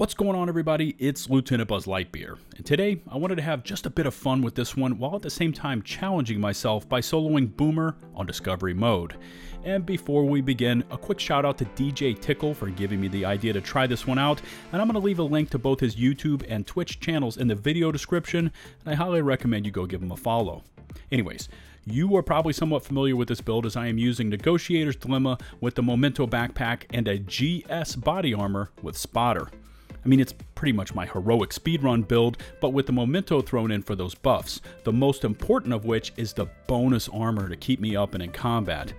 What's going on, everybody? It's Lieutenant Buzz Litebeer, and today I wanted to have just a bit of fun with this one while at the same time challenging myself by soloing Boomer on Discovery Mode. And before we begin, a quick shout out to DJ Tickle for giving me the idea to try this one out, and I'm going to leave a link to both his YouTube and Twitch channels in the video description, and I highly recommend you go give him a follow. Anyways, you are probably somewhat familiar with this build as I am using Negotiator's Dilemma with the Memento backpack and a GS body armor with Spotter. I mean, it's pretty much my heroic speedrun build, but with the memento thrown in for those buffs, the most important of which is the bonus armor to keep me up and in combat.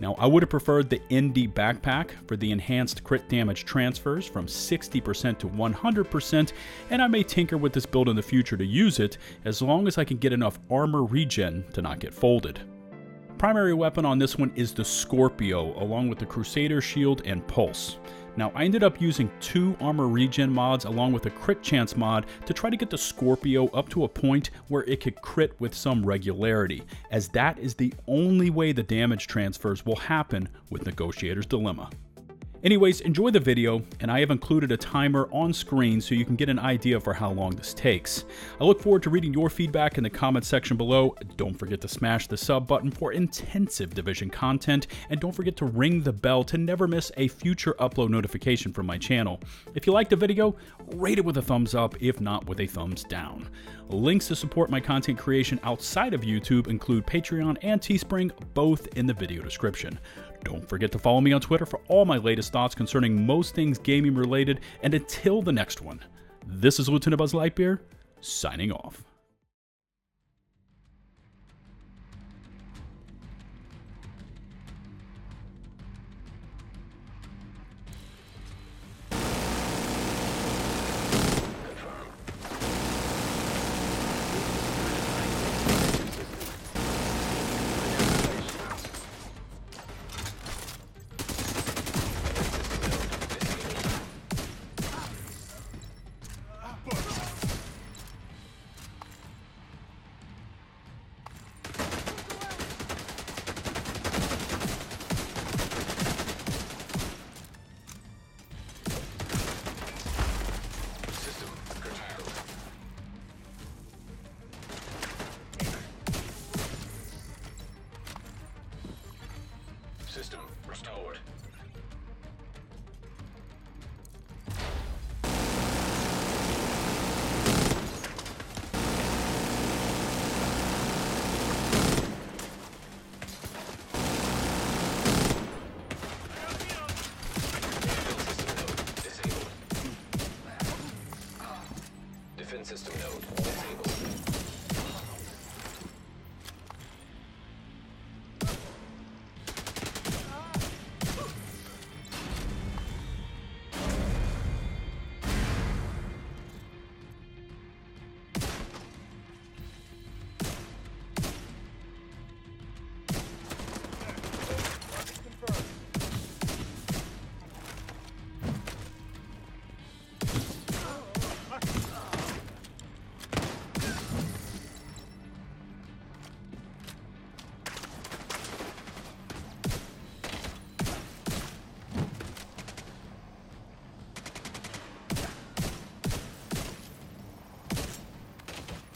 Now, I would have preferred the ND backpack for the enhanced crit damage transfers from 60% to 100%, and I may tinker with this build in the future to use it as long as I can get enough armor regen to not get folded. Primary weapon on this one is the Scorpio, along with the Crusader Shield and Pulse. Now, I ended up using two armor regen mods along with a crit chance mod to try to get the Scorpio up to a point where it could crit with some regularity, as that is the only way the damage transfers will happen with Negotiator's Dilemma. Anyways, enjoy the video, and I have included a timer on screen so you can get an idea for how long this takes. I look forward to reading your feedback in the comments section below. Don't forget to smash the sub button for intensive Division content, and don't forget to ring the bell to never miss a future upload notification from my channel. If you liked the video, rate it with a thumbs up, if not with a thumbs down. Links to support my content creation outside of YouTube include Patreon and Teespring, both in the video description. Don't forget to follow me on Twitter for all my latest thoughts concerning most things gaming related, and until the next one, this is Lieutenant Buzz Litebeer, signing off.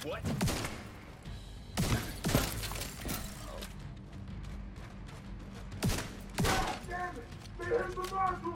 What? Damn it! They hit the marshal!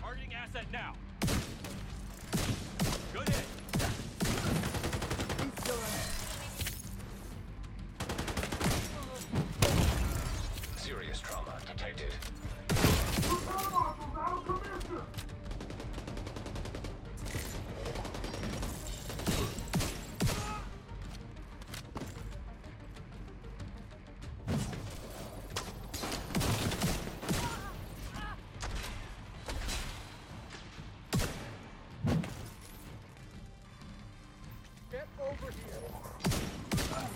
Targeting asset now. Over here.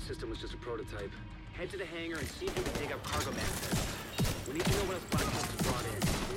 That system was just a prototype. Head to the hangar and see if you can dig up cargo manifest. We need to know what else Black Ops brought in.